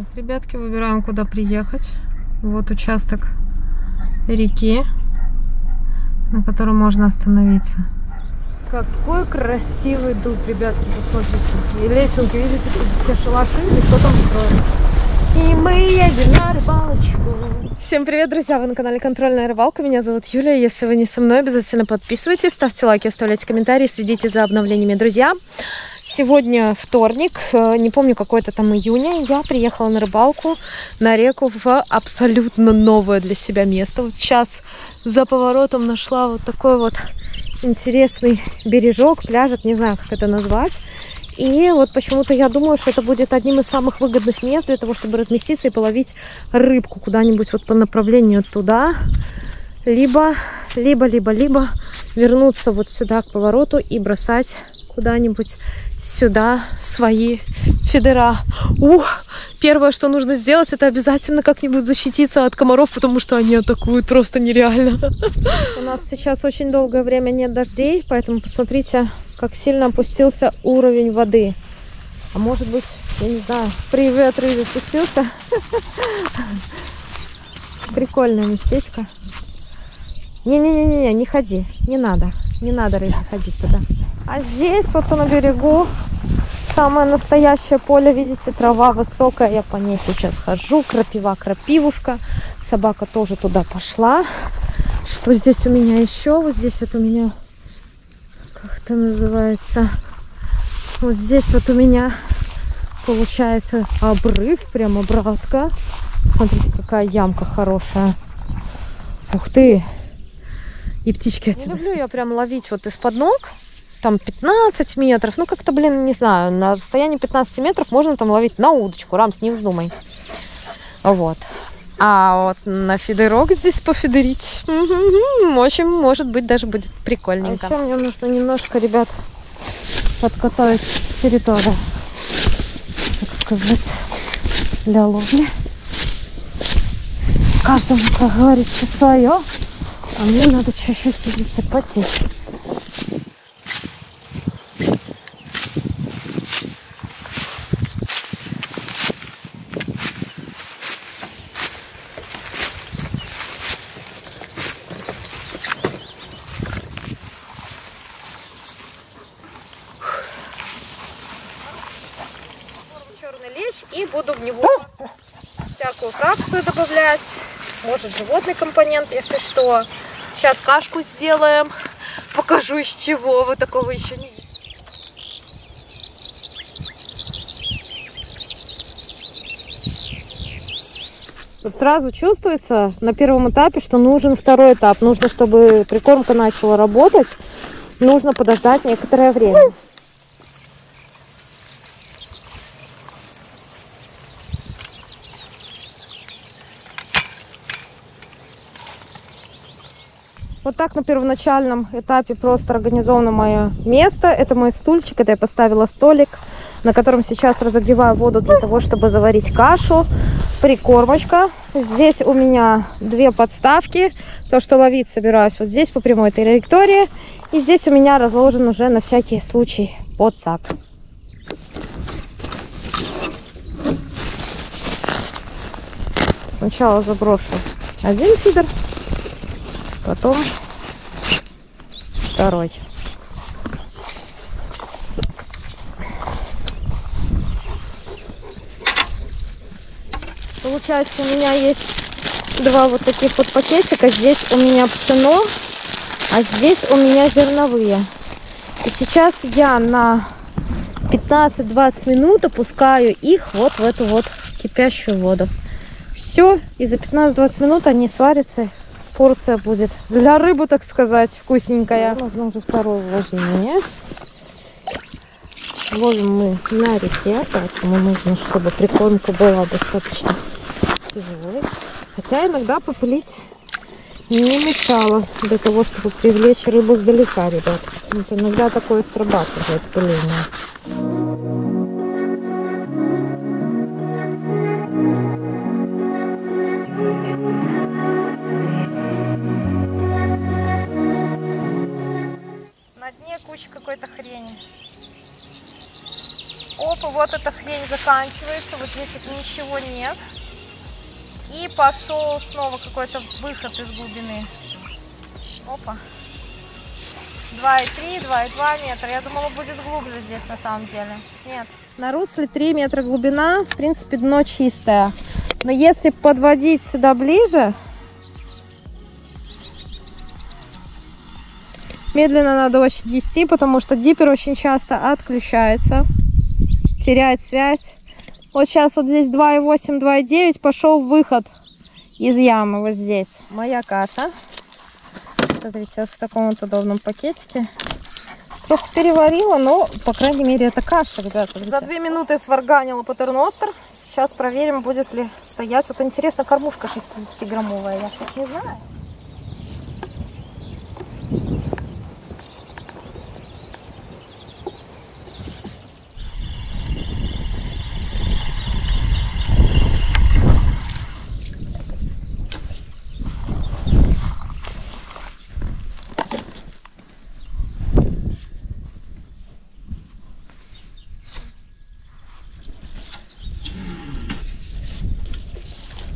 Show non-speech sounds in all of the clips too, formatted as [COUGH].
Так, ребятки, выбираем, куда приехать. Вот участок реки, на котором можно остановиться. Какой красивый дуб, ребятки, посмотрите. И лесенки, видите, тут все шалаши, и кто там строит. И мы едем на рыбалочку. Всем привет, друзья! Вы на канале Контрольная рыбалка. Меня зовут Юлия. Если вы не со мной, обязательно подписывайтесь, ставьте лайки, оставляйте комментарии, следите за обновлениями, друзья. Сегодня вторник, э, не помню, какой-то там июня. Я приехала на рыбалку на реку в абсолютно новое для себя место. Вот сейчас за поворотом нашла вот такой вот интересный бережок, пляжик, не знаю, как это назвать. И вот почему-то я думаю, что это будет одним из самых выгодных мест для того, чтобы разместиться и половить рыбку куда-нибудь вот по направлению туда. Либо, либо, либо, либо вернуться вот сюда к повороту и бросать куда-нибудь сюда свои федера. Ух, первое, что нужно сделать, это обязательно как-нибудь защититься от комаров, потому что они атакуют просто нереально. У нас сейчас очень долгое время нет дождей, поэтому посмотрите, как сильно опустился уровень воды. А может быть, я не знаю, привет, рыбе спустился. Прикольное местечко. Не-не-не-не, не ходи, не надо, не надо, рыбе, ходить туда. А здесь вот на берегу самое настоящее поле. Видите, трава высокая. Я по ней сейчас хожу. Крапива, крапивушка. Собака тоже туда пошла. Что здесь у меня еще? Вот здесь вот у меня... Как это называется? Вот здесь вот у меня получается обрыв. Прям обратка. Смотрите, какая ямка хорошая. Ух ты! И птички отсюда. Не люблю я прям ловить вот из-под ног там 15 метров. Ну, как-то, блин, не знаю, на расстоянии 15 метров можно там ловить на удочку. Рамс, не вздумай. Вот. А вот на фидерок здесь пофидерить очень, может быть, даже будет прикольненько. А еще мне нужно немножко, ребят, подкатать территорию, так сказать, для ловли. Каждому, как говорится, свое. А мне надо чуть-чуть, посесть. и буду в него всякую фракцию добавлять. Может животный компонент, если что. Сейчас кашку сделаем. Покажу из чего. Вы такого еще не видели. Вот сразу чувствуется на первом этапе, что нужен второй этап. Нужно, чтобы прикормка начала работать, нужно подождать некоторое время. Так на первоначальном этапе просто организовано мое место. Это мой стульчик, это я поставила столик, на котором сейчас разогреваю воду для того, чтобы заварить кашу. Прикормочка. Здесь у меня две подставки. То, что ловить собираюсь вот здесь по прямой траектории. И здесь у меня разложен уже на всякий случай подсак. Сначала заброшу один фидер, потом второй. Получается, у меня есть два вот таких вот пакетика. Здесь у меня пшено, а здесь у меня зерновые. И сейчас я на 15-20 минут опускаю их вот в эту вот кипящую воду. Все, и за 15-20 минут они сварятся порция будет для рыбы, так сказать, вкусненькая. Нужно уже второе увлажнение. Ловим мы на реке, поэтому нужно, чтобы прикормка была достаточно тяжелой. Хотя иногда попылить не мешало для того, чтобы привлечь рыбу сдалека, ребят. Вот иногда такое срабатывает пыление. Куча какой-то хрени. Опа, вот эта хрень заканчивается. Вот здесь вот ничего нет. И пошел снова какой-то выход из глубины. Опа. 2,3, 2,2 метра. Я думала, будет глубже здесь на самом деле. Нет. На русле 3 метра глубина. В принципе, дно чистое. Но если подводить сюда ближе, медленно надо очень вести, потому что диппер очень часто отключается, теряет связь. Вот сейчас вот здесь 2,8, 2,9 пошел выход из ямы вот здесь. Моя каша. Смотрите, вот в таком вот удобном пакетике. Трохи переварила, но, по крайней мере, это каша, ребята. За две минуты сварганила патерностер. Сейчас проверим, будет ли стоять. Вот интересно, кормушка 60-граммовая. Я сейчас не знаю.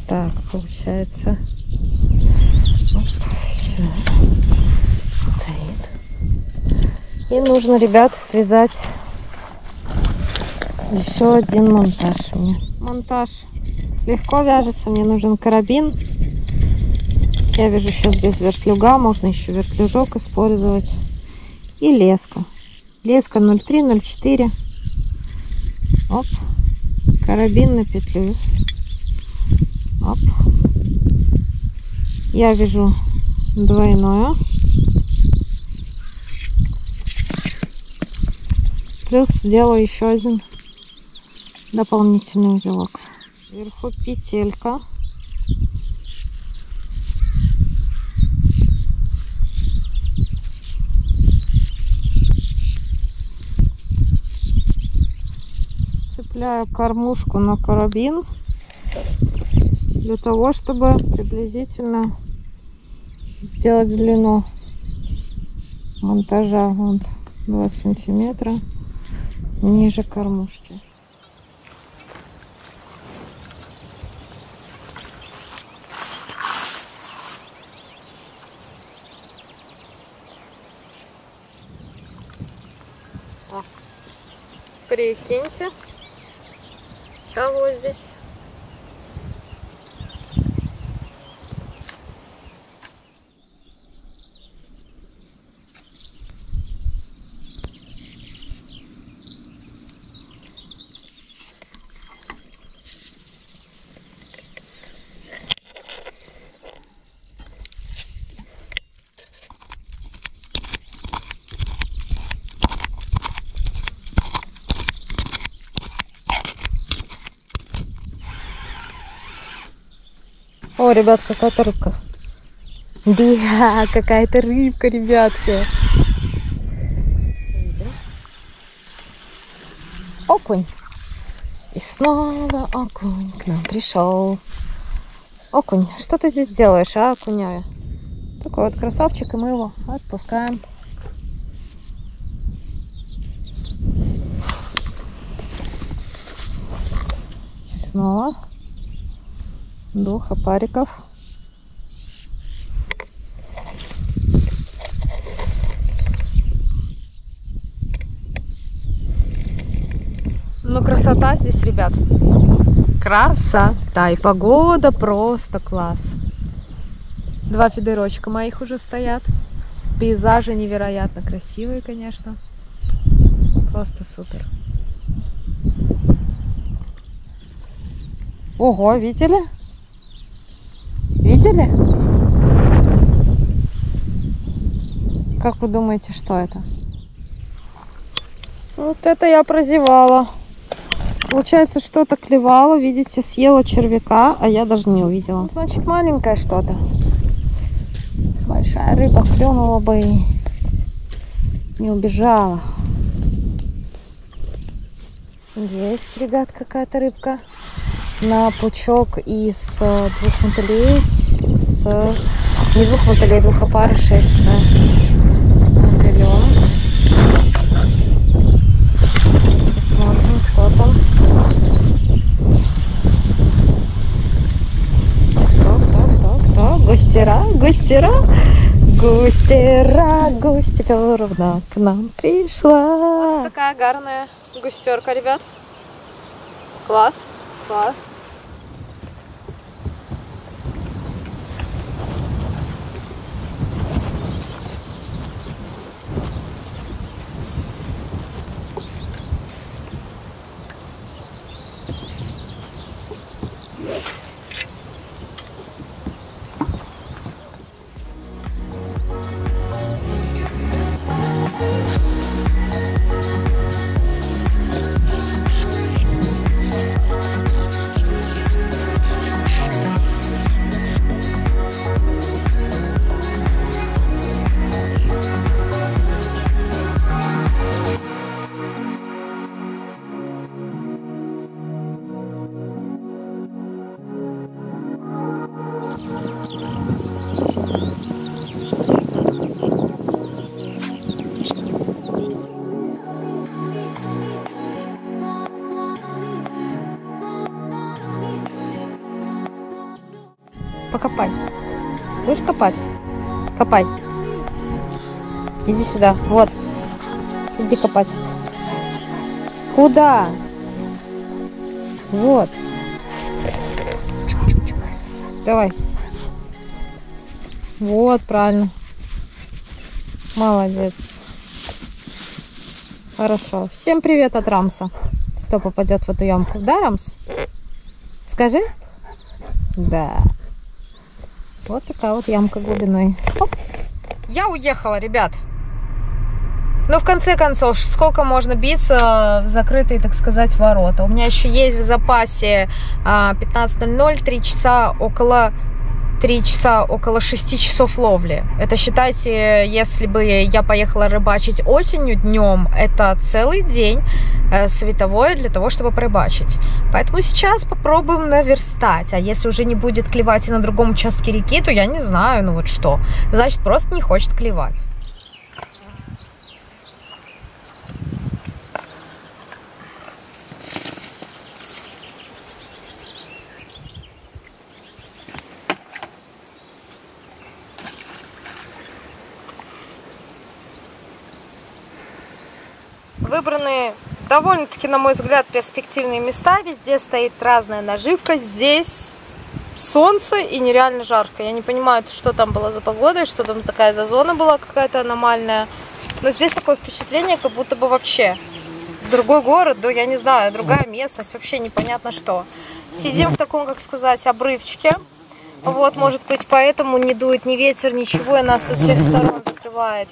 Так, всё. Стоит. И нужно, ребят, связать еще один монтаж мне. Монтаж легко вяжется. Мне нужен карабин. Я вяжу сейчас без вертлюга. Можно еще вертлюжок использовать. И леска. Леска 0,3-0,4. Оп. Карабин на петлю. Оп. Я вяжу двойное. Плюс сделаю еще один дополнительный узелок. Вверху петелька. Цепляю кормушку на карабин для того, чтобы приблизительно сделать длину монтажа вот 2 сантиметра ниже кормушки. Прикиньте, чего здесь О, ребят, какая-то рыбка. Да, какая-то рыбка, ребятки. Окунь. И снова окунь к нам пришел. Окунь, что ты здесь делаешь, а, окуняя? Такой вот красавчик, и мы его отпускаем. Снова двух опариков. Ну, красота здесь, ребят. Красота. И погода просто класс. Два фидерочка моих уже стоят. Пейзажи невероятно красивые, конечно. Просто супер. Ого, видели? Видели? Как вы думаете, что это? Вот это я прозевала. Получается, что-то клевало, видите, съела червяка, а я даже не увидела. Ну, значит, маленькое что-то. Большая рыба клюнула бы и не убежала. Есть, ребят, какая-то рыбка на пучок из э, двух мотылей, с э, не двух мотылей, а двух опарышей с э, мотылем. Посмотрим, кто там. Кто, кто, кто, кто? Густера, густера. Густера, Густи Пелоровна к нам пришла. Вот такая гарная густерка, ребят. Класс, класс. Копай. Иди сюда. Вот. Иди копать. Куда? Вот. Давай. Вот, правильно. Молодец. Хорошо. Всем привет от Рамса. Кто попадет в эту ямку? Да, Рамс? Скажи. Да. Вот такая вот ямка глубиной. Оп. Я уехала, ребят. Но в конце концов, сколько можно биться в закрытые, так сказать, ворота? У меня еще есть в запасе 15.00, 3 часа около 3 часа, около 6 часов ловли. Это считайте, если бы я поехала рыбачить осенью днем, это целый день э, световой для того, чтобы порыбачить. Поэтому сейчас попробуем наверстать. А если уже не будет клевать и на другом участке реки, то я не знаю, ну вот что. Значит, просто не хочет клевать. Выбраны довольно-таки, на мой взгляд, перспективные места. Везде стоит разная наживка. Здесь солнце и нереально жарко. Я не понимаю, что там было за погода, что там такая за зона была какая-то аномальная. Но здесь такое впечатление, как будто бы вообще другой город, да, я не знаю, другая местность, вообще непонятно что. Сидим в таком, как сказать, обрывчике. Вот, может быть, поэтому не дует ни ветер, ничего, и нас со всех сторон закрывает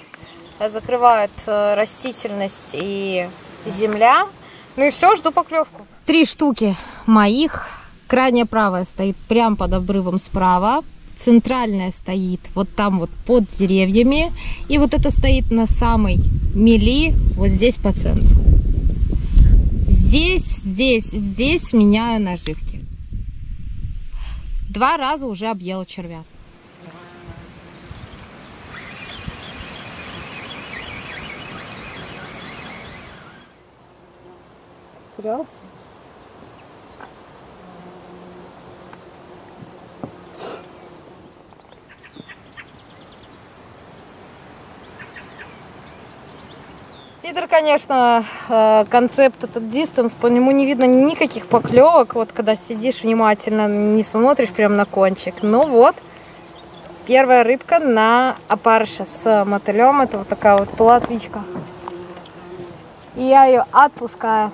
закрывает э, растительность и земля. Ну и все, жду поклевку. Три штуки моих. Крайняя правая стоит прямо под обрывом справа. Центральная стоит вот там вот под деревьями. И вот это стоит на самой мели, вот здесь по центру. Здесь, здесь, здесь меняю наживки. Два раза уже объела червя. Потерялся. Фидер, конечно, э, концепт этот дистанс, по нему не видно никаких поклевок. Вот когда сидишь внимательно, не смотришь прям на кончик. Ну вот, первая рыбка на опарыша с мотылем. Это вот такая вот платвичка. И я ее отпускаю.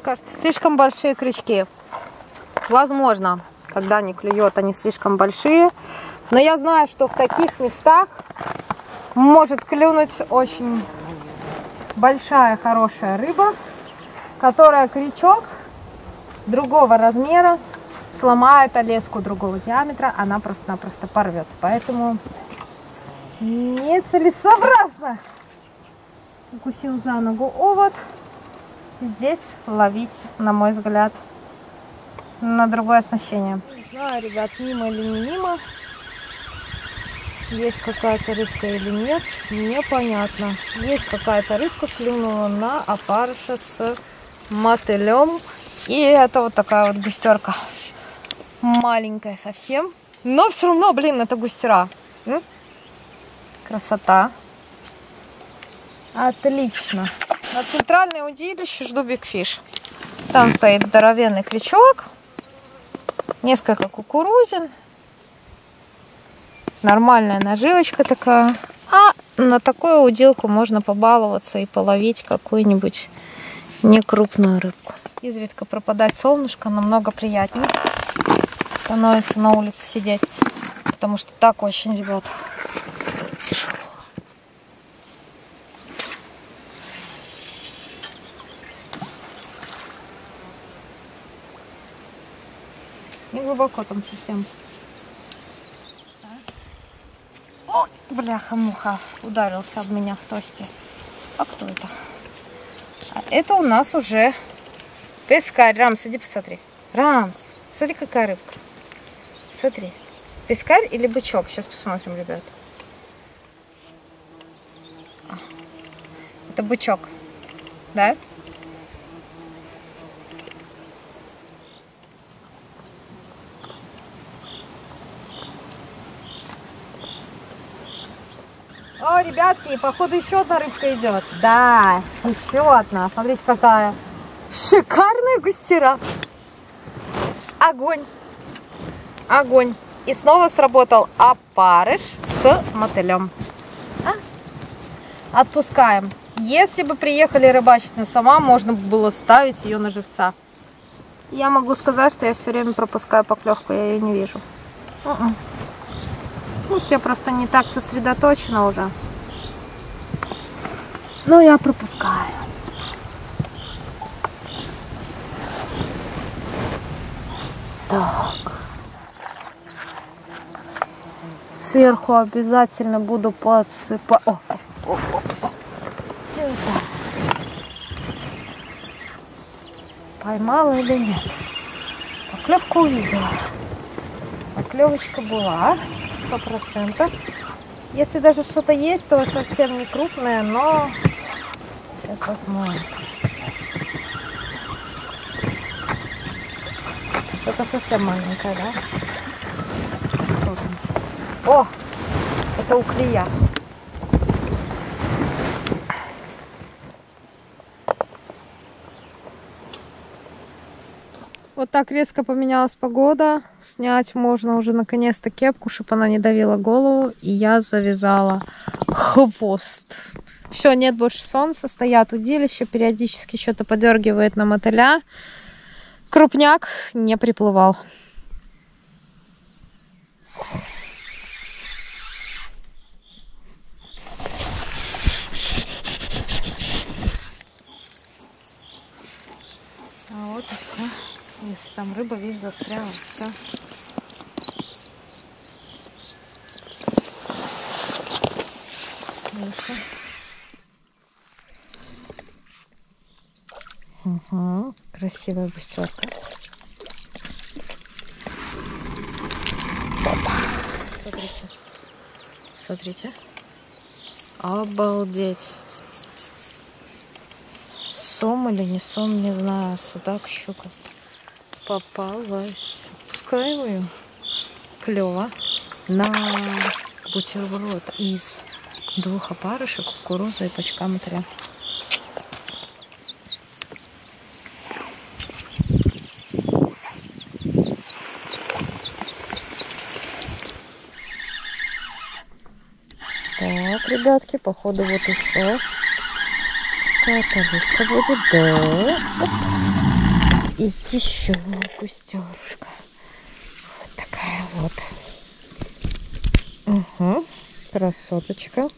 Скажите, слишком большие крючки. Возможно, когда они клюют, они слишком большие. Но я знаю, что в таких местах может клюнуть очень большая, хорошая рыба, которая крючок другого размера сломает леску другого диаметра, она просто-напросто порвет. Поэтому нецелесообразно укусил за ногу овод здесь ловить, на мой взгляд, на другое оснащение. Не знаю, ребят, мимо или не мимо. Есть какая-то рыбка или нет, непонятно. Есть какая-то рыбка, клюнула на опарыша с мотылем. И это вот такая вот густерка. Маленькая совсем. Но все равно, блин, это густера. Красота. Отлично. На центральное удилище жду бигфиш. Там стоит здоровенный крючок. Несколько кукурузин. Нормальная наживочка такая. А на такую уделку можно побаловаться и половить какую-нибудь некрупную рыбку. Изредка пропадать солнышко намного приятнее становится на улице сидеть, потому что так очень, ребят, тяжело. Глубоко там совсем. Ой, бляха-муха, ударился об меня в тосте. А кто это? А это у нас уже пескарь. Рамс, иди посмотри. Рамс, смотри, какая рыбка. Смотри. Пескарь или бычок? Сейчас посмотрим, ребят. А, это бычок. Да? Ребятки, походу еще одна рыбка идет. Да, еще одна. Смотрите, какая шикарная густера. Огонь. Огонь. И снова сработал опарыш с мотылем. А? Отпускаем. Если бы приехали рыбачить на сама, можно было ставить ее на живца. Я могу сказать, что я все время пропускаю поклевку, я ее не вижу. У -у. Может, я просто не так сосредоточена уже. Но я пропускаю. Так. Сверху обязательно буду подсыпать. О, о, о. Поймала или нет? Поклевку увидела. Поклевочка была сто процентов. Если даже что-то есть, то совсем не крупное, но сейчас посмотрим. Это совсем маленькая, да? О, это уклея. Вот так резко поменялась погода. Снять можно уже наконец-то кепку, чтобы она не давила голову. И я завязала хвост. Все, нет больше солнца, стоят удилища, периодически что-то подергивает на мотыля. Крупняк не приплывал. А вот и все. Если там рыба, видишь, застряла. Все. Красивая быстерка. Смотрите. Смотрите. Обалдеть. Сом или не сом, не знаю. Судак, щука попалась. Пускаем Клево. На бутерброд из двух опарышек, кукурузы и пачка мотыля. Так, ребятки, походу вот еще какая-то будет. Да. Оп. И еще густерушка. Вот такая вот. Угу. Красоточка.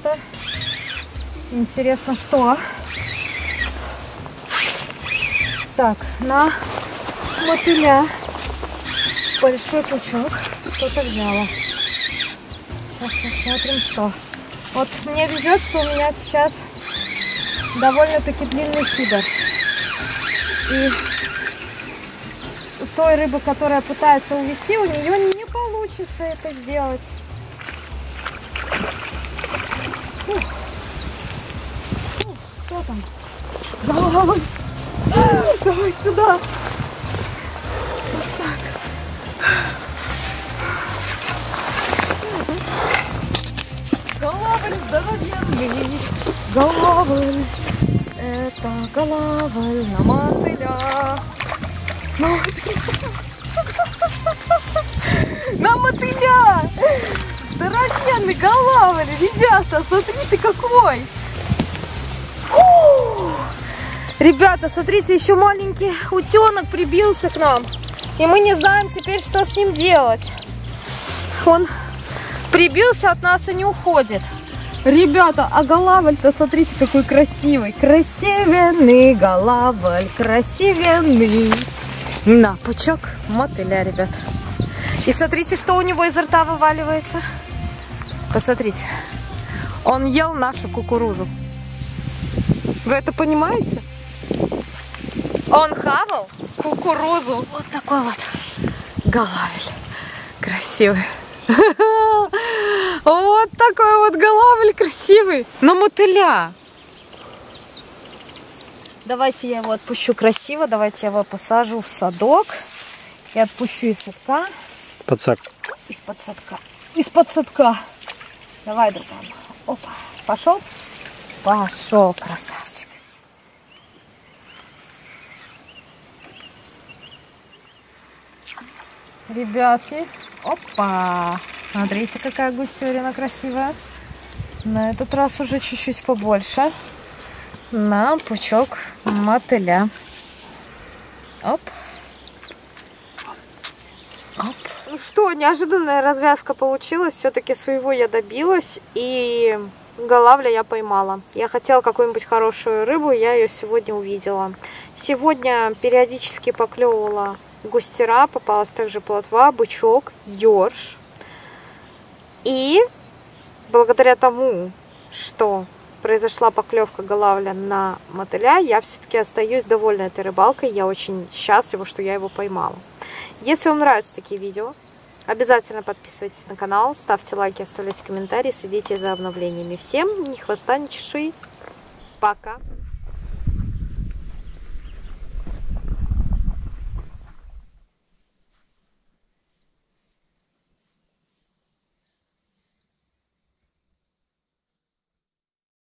Что-то. Интересно, что? Так, на мотыля большой пучок что-то взяла. Сейчас посмотрим, что. Вот мне везет, что у меня сейчас довольно-таки длинный фидер. И той рыбы, которая пытается увести, у нее не получится это сделать. Кто там? Давай! Давай сюда! Вот так. Головоль здоровенный, головоль, это головоль на мотыля. Мотыля. Головоль, ребята, смотрите какой! Фу! Ребята, смотрите, еще маленький утенок прибился к нам. И мы не знаем теперь, что с ним делать. Он прибился от нас и не уходит. Ребята, а голавль-то, смотрите, какой красивый. Красивенный голавль, красивенный. На, пучок мотыля, ребят. И смотрите, что у него изо рта вываливается. Посмотрите. Он ел нашу кукурузу. Вы это понимаете? Он хавал кукурузу. Вот такой вот голавль. Красивый. [LAUGHS] Вот такой вот голавль красивый. На мотыля. Давайте я его отпущу красиво. Давайте я его посажу в садок. И отпущу из садка. Подсак. Из-под садка. Из-под садка. Давай, другая. Опа. Пошел? Пошел, красавчик. Ребятки, опа! Смотрите, какая густерина красивая. На этот раз уже чуть-чуть побольше. На пучок мотыля. Оп. Оп. Ну что, неожиданная развязка получилась. Все-таки своего я добилась. И голавля я поймала. Я хотела какую-нибудь хорошую рыбу, я ее сегодня увидела. Сегодня периодически поклевывала густера, попалась также плотва, бычок, ёрш. И благодаря тому, что произошла поклевка голавля на мотыля, я все-таки остаюсь довольна этой рыбалкой. Я очень счастлива, что я его поймала. Если вам нравятся такие видео, обязательно подписывайтесь на канал, ставьте лайки, оставляйте комментарии, следите за обновлениями. Всем ни хвоста, ни чешуи. Пока!